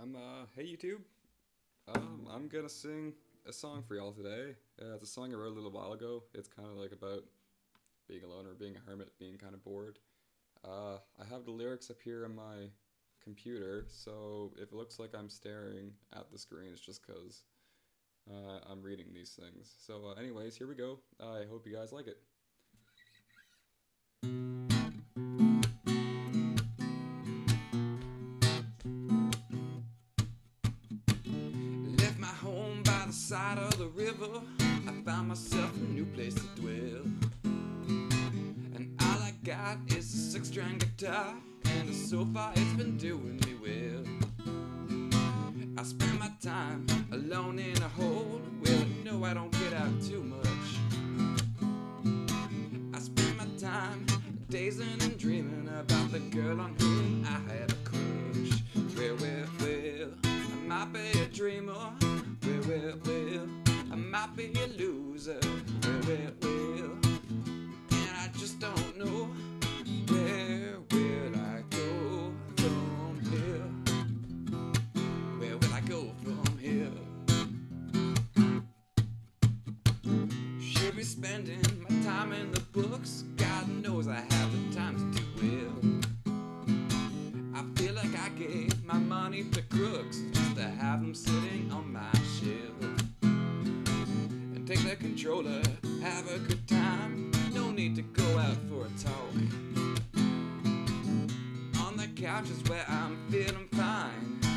I'm uh, hey YouTube. Um, I'm gonna sing a song for y'all today. Uh, it's a song I wrote a little while ago. It's kind of like about being alone or being a hermit, being kind of bored. Uh, I have the lyrics up here on my computer, so if it looks like I'm staring at the screen, it's just because uh, I'm reading these things. So, uh, anyways, here we go. I hope you guys like it. The side of the river. I found myself a new place to dwell. And all I got is a six string guitar. And so far it's been doing me well. I spend my time alone in a hole. Well, no, I don't get out too much. I spend my time dazing and dreaming about the girl on be a loser. Well, well, well, and I just don't know where will I go from here. Where will I go from here? Should be spending my time in the books. God knows I have the time to do well. I feel like I gave my money to crooks just to have them sitting on my take the controller, have a good time. No need to go out for a talk. On the couch is where I'm feeling fine.